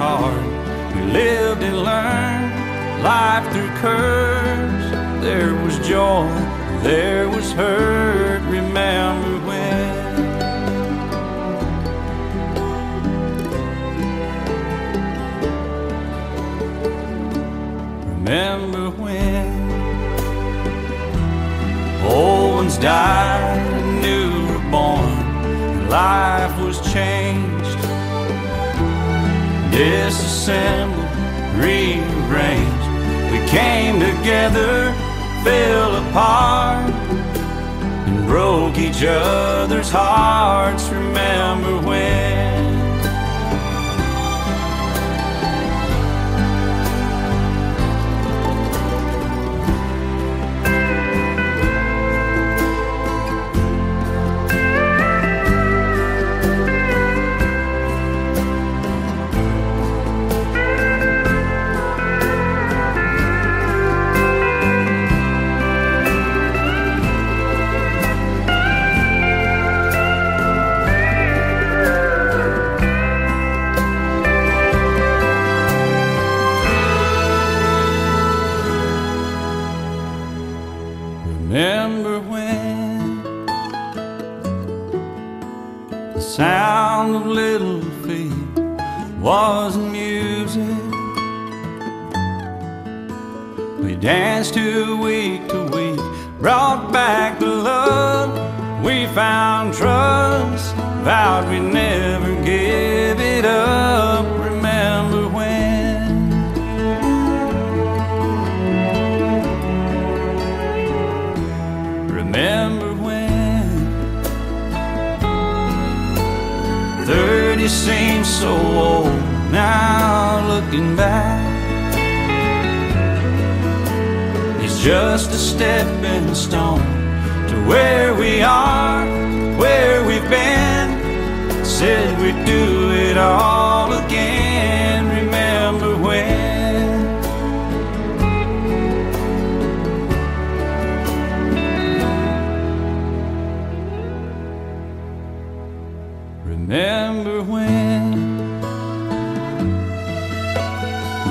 hard. We lived and learned life through curves. There was joy, there was hurt. Remember when? Remember when old ones died and new were born, life was changed, disassembled, rearranged. We came together, fell apart, and broke each other's hearts. Remember when? Was music? We danced to week to week, brought back the love. We found trust, vowed we'd never give it up. Remember when? Remember when 30 seems so old now looking back. It's just a stepping stone to where we are, where we've been. Said we'd do it all again. Remember when? Remember when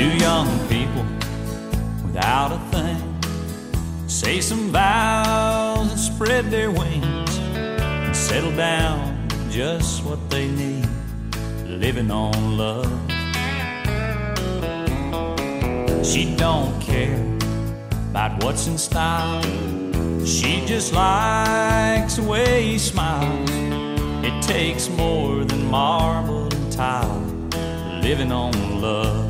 Two young people without a thing say some vows and spread their wings and settle down just what they need, living on love. She don't care about what's in style. She just likes the way he smiles. It takes more than marble and tile, living on love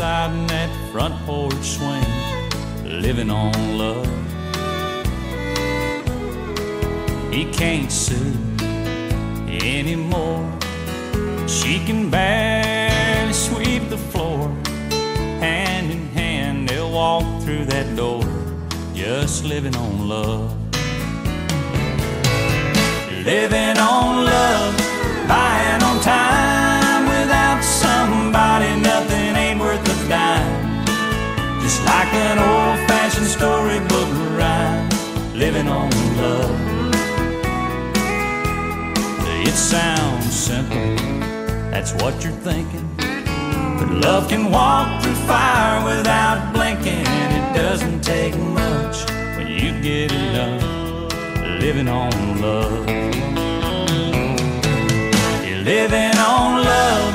In that front porch swing. Living on love. He can't sue anymore. She can barely sweep the floor. Hand in hand, they'll walk through that door. Just living on love. Living on like an old fashioned storybook rhyme. Living on love. It sounds simple, that's what you're thinking. But love can walk through fire without blinking. It doesn't take much when you get enough living on love. You're living on love,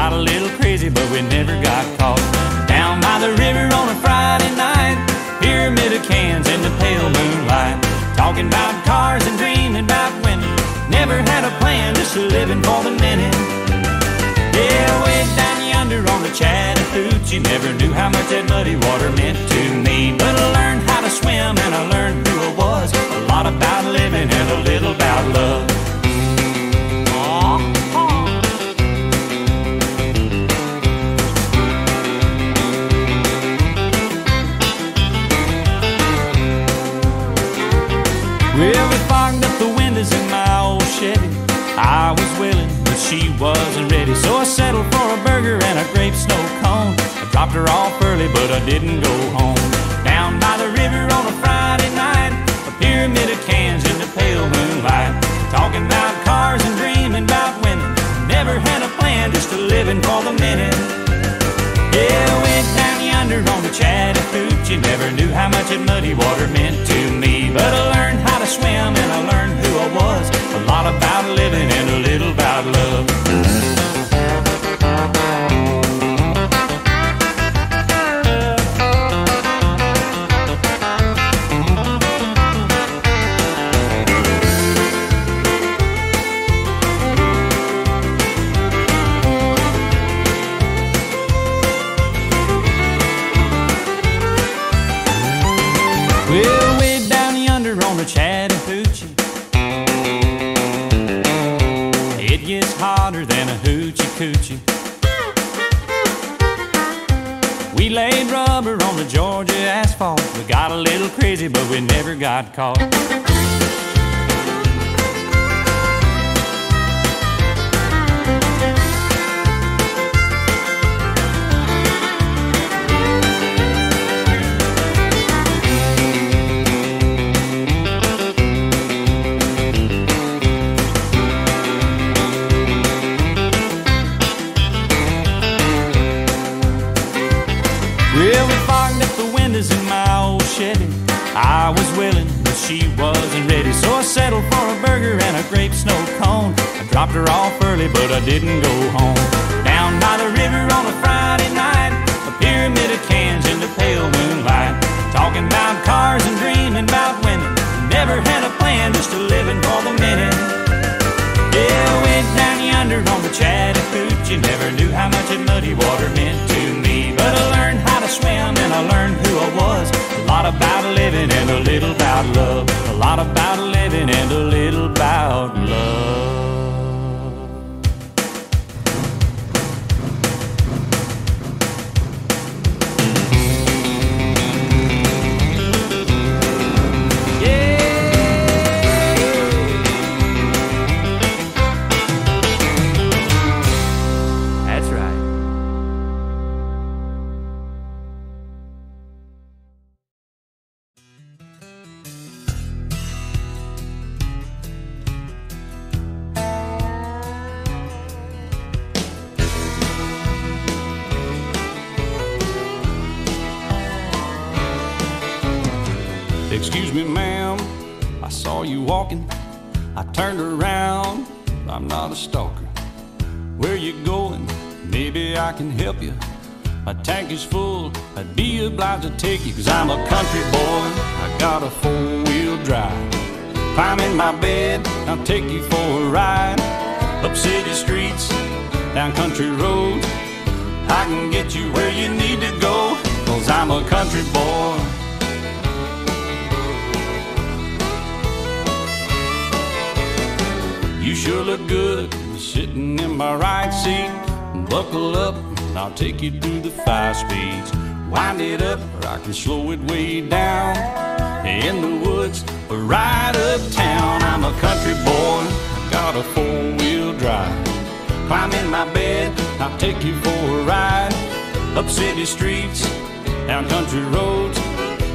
Got a little crazy, but we never got caught. Down by the river on a Friday night, pyramid of cans in the pale moonlight. Talking about cars and dreaming about women. Never had a plan, just living for the minute. Yeah, way down yonder on the Chattahoochee Never knew how much that muddy water meant to me But I learned how to swim and I learned who I was A lot about living and a little about love dropped her off early, but I didn't go home. Down by the river on a Friday night, a pyramid of cans in the pale moonlight. Talking about cars and dreaming about women. Never had a plan, just a living for the minute. Yeah, went down yonder on the Chattahoochee. Never knew how much that muddy water meant to me. But I learned how to swim and I learned who I was. A lot about living and a little about love. Chattahoochee. It gets hotter than a hoochie coochie. We laid rubber on the Georgia asphalt. We got a little crazy, but we never got caught. Early, but I didn't go home. Down by the river on a Friday night, a pyramid of cans in the pale moonlight. Talking about cars and dreaming about women. Never had a plan, just a living for the minute. Yeah, went down yonder on the Chattahoochee. Never knew how much that muddy water meant to me. But I learned how to swim and I learned who I was. A lot about living and a little about love. A lot about living and a little about love. Tank is full, I'd be obliged to take you, cause I'm a country boy. I got a four wheel drive. Climb in my bed, I'll take you for a ride. Up city streets, down country roads. I can get you where you need to go, cause I'm a country boy. You sure look good sitting in my right seat. Buckle up, and I'll take you through the five speeds. Wind it up, or I can slow it way down. In the woods, or right uptown. I'm a country boy, got a four wheel drive. Climb in my bed, I'll take you for a ride. Up city streets, down country roads.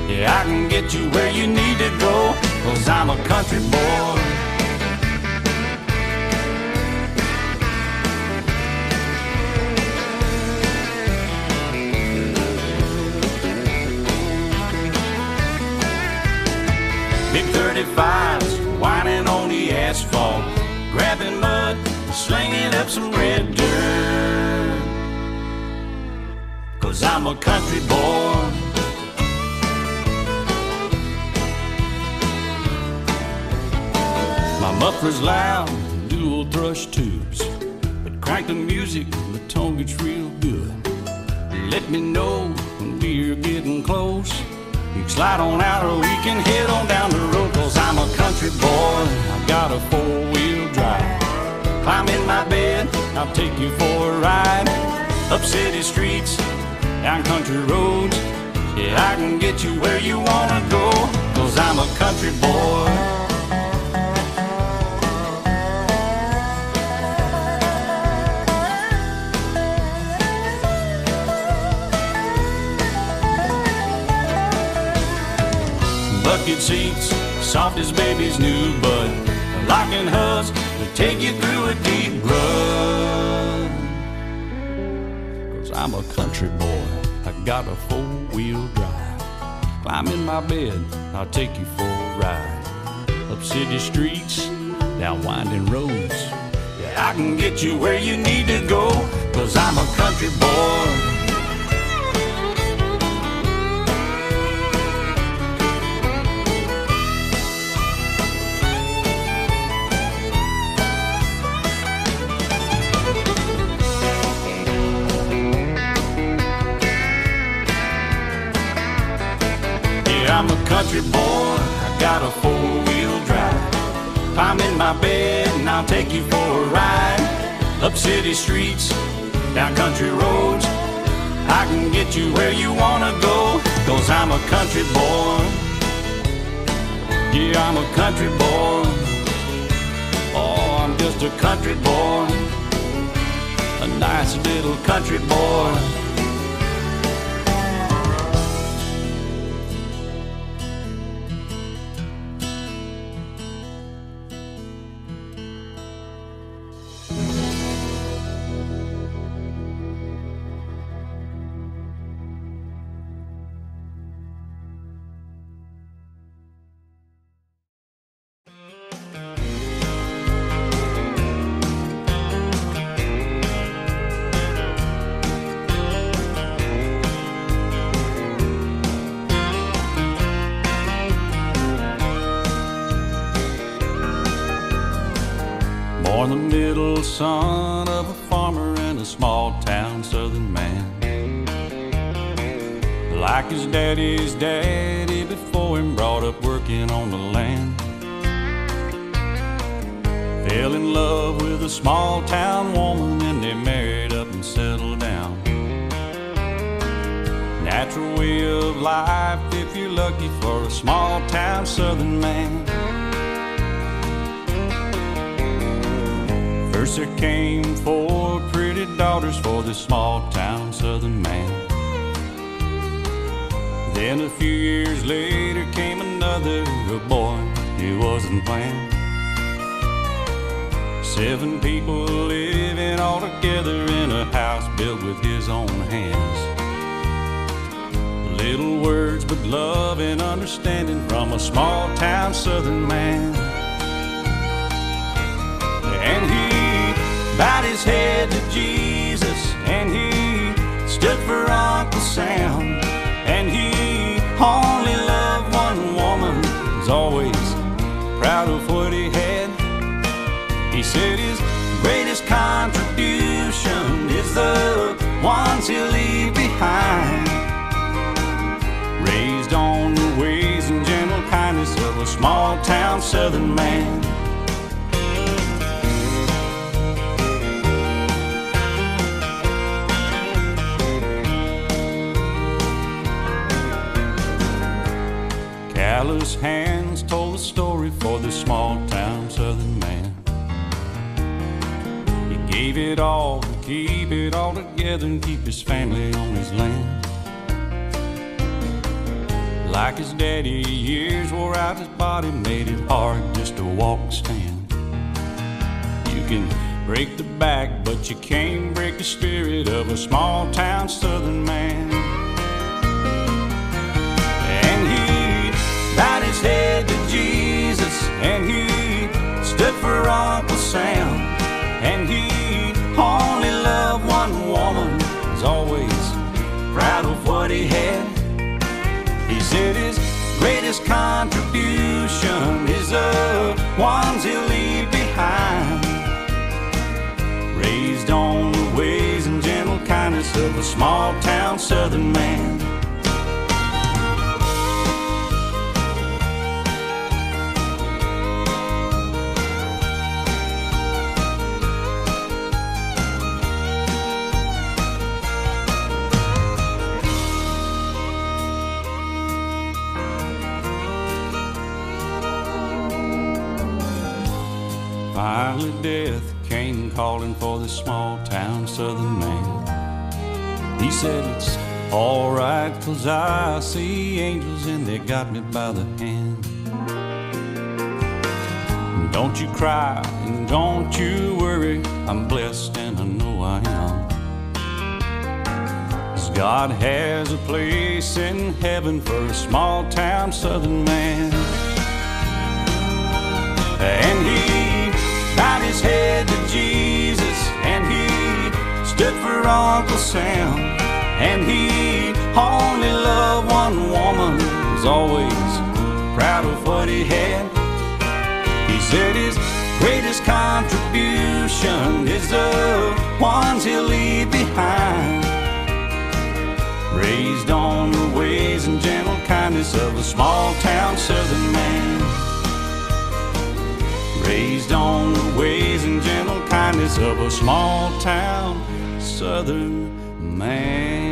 Yeah, I can get you where you need to go, cause I'm a country boy. 35s whining on the asphalt, grabbing mud, slinging up some red dirt. Cause I'm a country boy. My muffler's loud, dual thrush tubes. But crank the music, the tone gets real good. Let me know when we're getting close. You can slide on out or we can head on down the road. Cause I'm a country boy, I got a four wheel drive. Climb in my bed, I'll take you for a ride. Up city streets, down country roads. Yeah, I can get you where you wanna go. Cause I'm a country boy. Bucket seats, soft as baby's new bud. Locking hubs to take you through a deep rut. Cause I'm a country boy, I got a four wheel drive. Climb in my bed, I'll take you for a ride. Up city streets, down winding roads. Yeah, I can get you where you need to go. Cause I'm a country boy. Country boy. I got a four wheel drive. I'm in my bed and I'll take you for a ride. Up city streets, down country roads. I can get you where you wanna go, cause I'm a country boy. Yeah, I'm a country boy. Oh, I'm just a country boy. A nice little country boy. Son of a farmer and a small town southern man. Like his daddy's daddy before him, brought up working on the land. Fell in love with a small town woman and they married up and settled down. Natural way of life if you're lucky for a small town southern man. There came four pretty daughters for this small town southern man. Then a few years later came another boy, he wasn't planned. Seven people living all together in a house built with his own hands. Little words, but love and understanding from a small town southern man. Bowed his head to Jesus, and he stood for Uncle Sam. And he only loved one woman, was always proud of what he had. He said his greatest contribution is the ones he'll leave behind. Raised on the ways and gentle kindness of a small town southern man. It all to keep it all together and keep his family on his land. Like his daddy, years wore out his body, made it hard just to walk and stand. You can break the back, but you can't break the spirit of a small town southern man. And he bowed his head to Jesus, and he stood for Uncle he had. He said his greatest contribution is the ones he'll leave behind. Raised on the ways and gentle kindness of a small town southern man. Finally, death came calling for this small town southern man. He said, It's alright, cause I see angels and they got me by the hand. Don't you cry and don't you worry, I'm blessed and I know I am. Cause God has a place in heaven for a small town southern man. And he his head to Jesus, and he stood for Uncle Sam. And he only loved one woman, was always proud of what he had. He said his greatest contribution is the ones he'll leave behind. Raised on the ways and gentle kindness of a small town southern man. Raised on the ways and gentle kindness of a small town southern man.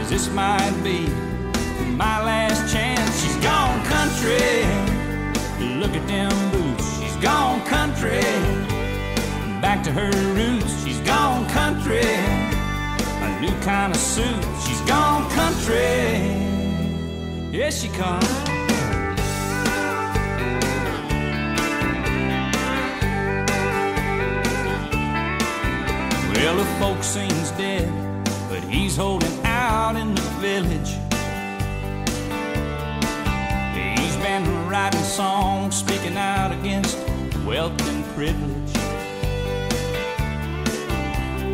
says this might be my last chance. She's gone country. Look at them boots. She's gone country. Back to her roots. She's gone country. A new kind of suit. She's gone country. Here she comes. Well, the folk sings dead He's holding out in the village. He's been writing songs, speaking out against wealth and privilege.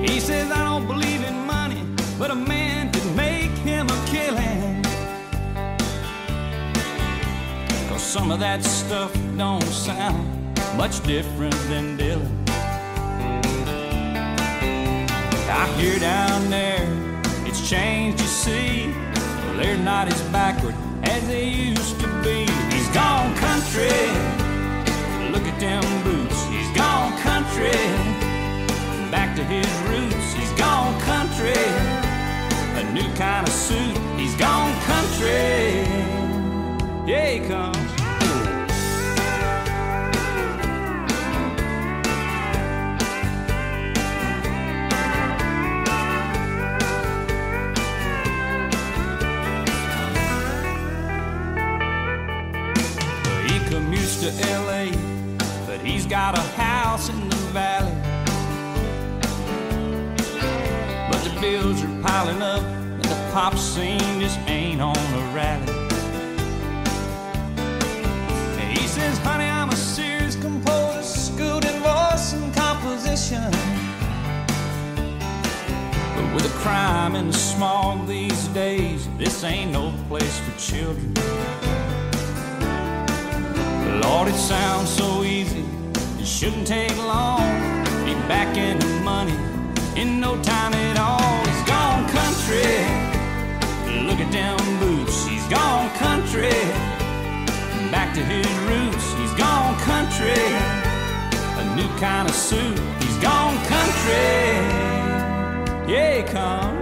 He says, I don't believe in money, but a man could make him a killing. Cause some of that stuff don't sound much different than Dylan. I hear down there changed, you see. Well, they're not as backward as they used to be. He's gone country. Look at them boots. He's gone country. piling up, and the pop scene just ain't on the rally. He says, honey, I'm a serious composer, schooled in voice and composition. But with the crime and the smog these days, this ain't no place for children. Lord, it sounds so easy, it shouldn't take long. Be back in the money in no time at all country. Look at them boots, she's gone country. Back to his roots, he's gone country. A new kind of suit, he's gone country. Yeah, come.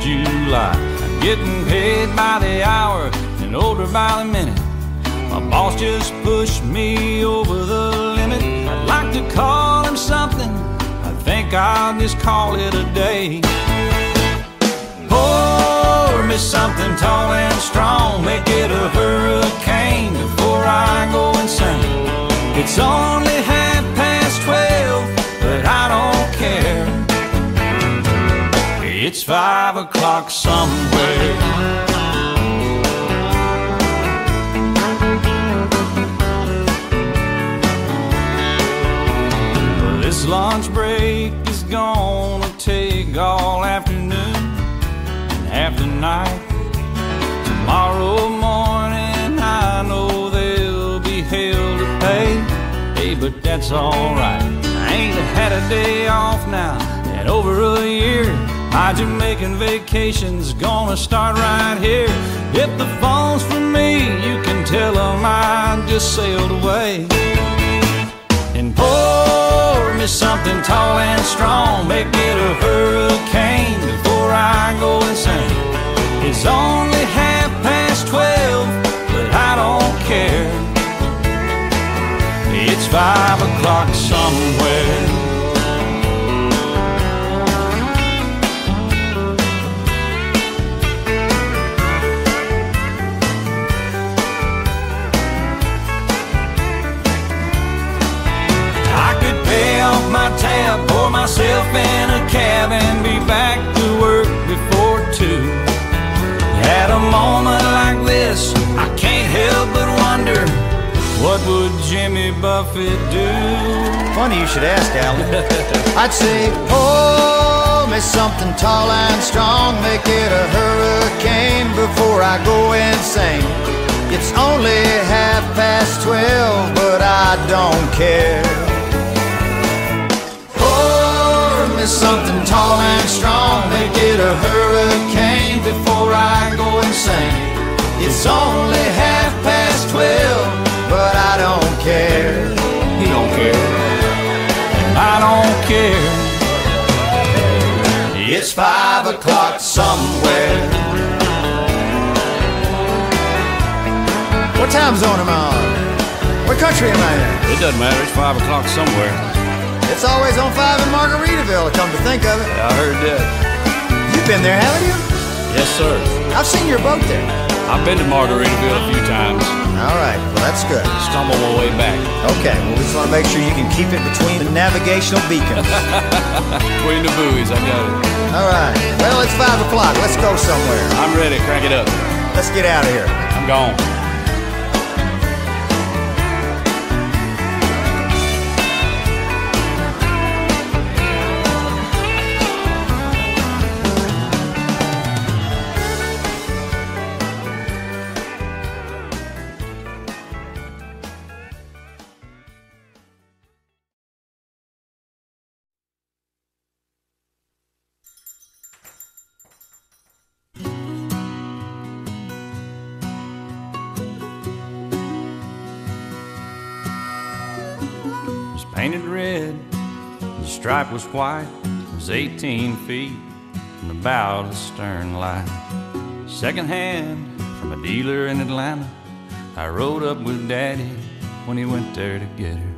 July. I'm getting paid by the hour and older by the minute. My boss just pushed me over the limit. I'd like to call him something. I think I'll just call it a day. Pour me something tall and strong. Make it a hurricane before I go insane. It's only half It's five o'clock somewhere. This lunch break is gonna take all afternoon and half the night. Tomorrow morning, I know there'll be hell to pay. Hey, but that's alright. I ain't had a day off now in over a year. My Jamaican vacation's gonna start right here. If the phone's for me, you can tell them I just sailed away. And pour me something tall and strong, make it a hurricane before I go insane. It's only half past twelve, but I don't care. It's five o'clock somewhere. My tab, pour myself in a cab, and be back to work before two. At a moment like this, I can't help but wonder what would Jimmy Buffett do? Funny you should ask, Alan. I'd say, pour me something tall and strong, make it a hurricane before I go insane. It's only half past twelve, but I don't care. Something tall and strong, make it a hurricane before I go insane. It's only half past twelve, but I don't care. He don't care. I don't care. It's five o'clock somewhere. What time zone am I on? What country am I in? It doesn't matter. It's five o'clock somewhere. It's always on five in Margaritaville, come to think of it. Yeah, I heard that. You've been there, haven't you? Yes, sir. I've seen your boat there. I've been to Margaritaville a few times. All right, well, that's good. Stumble my way back. Okay, well, we just want to make sure you can keep it between the navigational beacons. Between the buoys, I got it. All right, well, it's five o'clock. Let's go somewhere. I'm ready. Crank it up. Let's get out of here. I'm gone. Stripe was white. It was 18 feet the bow to stern light. Second hand from a dealer in Atlanta. I rode up with Daddy when he went there to get her.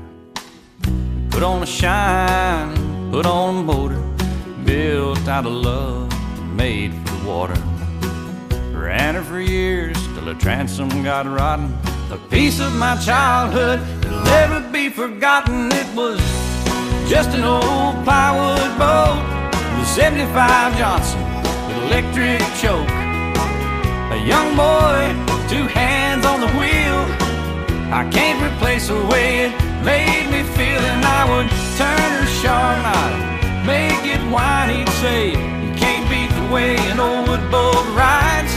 Put on a shine, put on a motor, built out of love, made for the water. Ran her for years till the transom got rotten. A piece of my childhood that'll never be forgotten. It was just an old plywood boat a 75 Johnson with electric choke. A young boy, two hands on the wheel. I can't replace the way it made me feel, and I would turn her I'd make it whine. He'd say, You can't beat the way an old wood boat rides.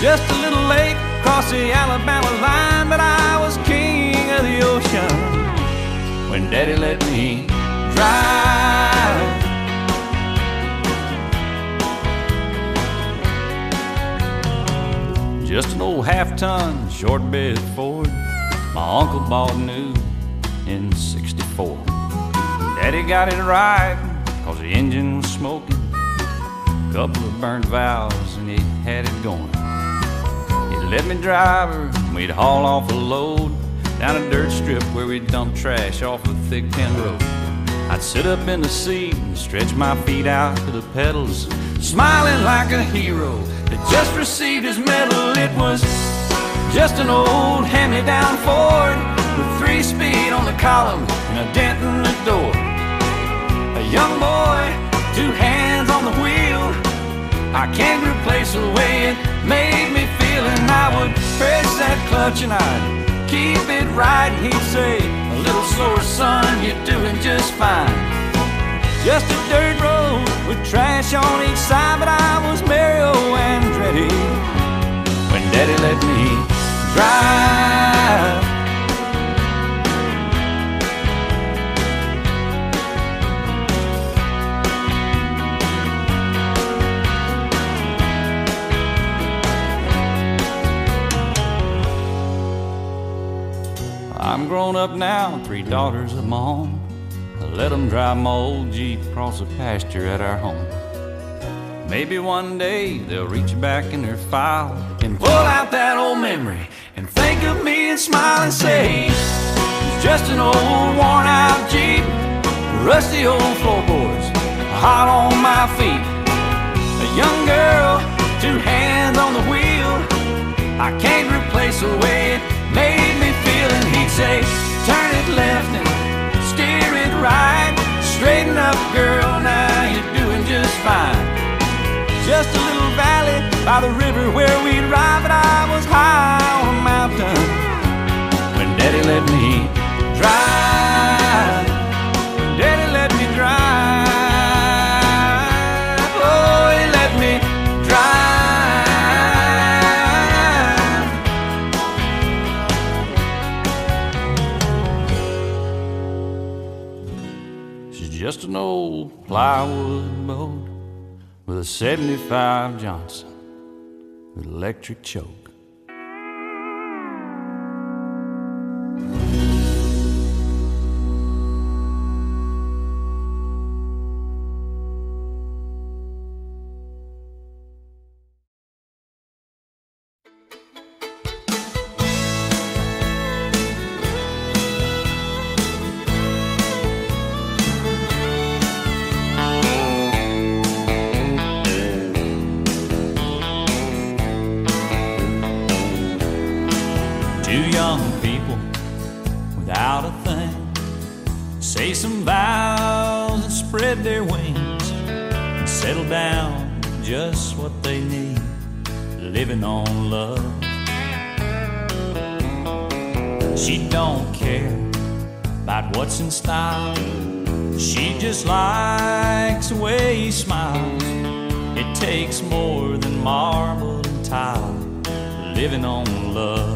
Just a little lake across the Alabama line, but I was king of the ocean when Daddy let me Just an old half ton short bed Ford my uncle bought new in 64. Daddy got it right, cause the engine was smoking. Couple of burnt valves, and he had it going. He'd let me drive her, we'd haul off a load down a dirt strip where we'd dump trash off a Thigpen road. I'd sit up in the seat and stretch my feet out to the pedals, smiling like a hero that just received his medal. It was just an old hand-me-down Ford with three speed on the column and a dent in the door. A young boy, two hands on the wheel. I can't replace the way it made me feel, and I would press that clutch and I'd keep it right. He'd say, "A little slower, son, you're doing just fine." Just a dirt road with trash on each side, but I was Mario oh, Andretti when Daddy let me drive. Grown up now, three daughters of my own. I let them drive my old Jeep across the pasture at our home. Maybe one day they'll reach back in their file and pull out that old memory and think of me and smile and say, It's just an old worn out Jeep, rusty old floorboards, hot on my feet. A young girl, two hands on the wheel. I can't replace the way it say, Turn it left and steer it right. Straighten up, girl, now you're doing just fine. Just a little valley by the river where we'd ride, but I was high plywood boat with a 75 Johnson with electric choke. Two young people without a thing say some vows and spread their wings and settle down just what they need, living on love. She don't care about what's in style. She just likes the way he smiles. It takes more than marble and tile, living on love.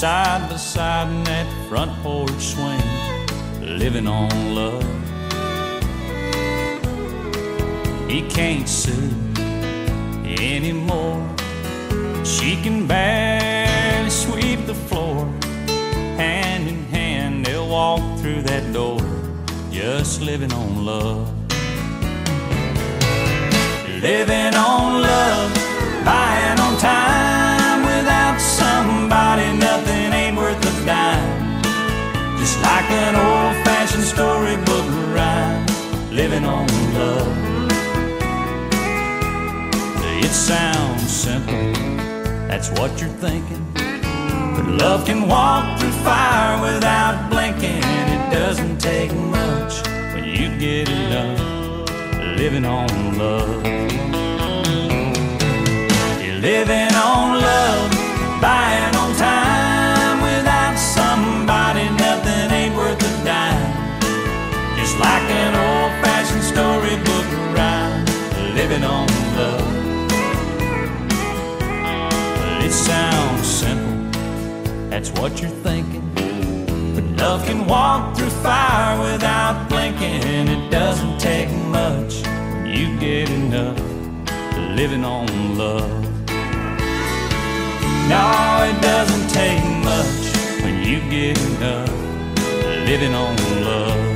Side by side in that front porch swing. Living on love. He can't sue anymore. She can barely sweep the floor. Hand in hand, they'll walk through that door, just living on love. Living on love, like an old fashioned storybook rhyme, living on love. It sounds simple, that's what you're thinking. But love can walk through fire without blinking. It doesn't take much when you get enough living on love. Living on love, buying like an old fashioned storybook rhyme, living on love. Well, it sounds simple, that's what you're thinking. But love can walk through fire without blinking. It doesn't take much when you get enough living on love. No, it doesn't take much when you get enough living on love.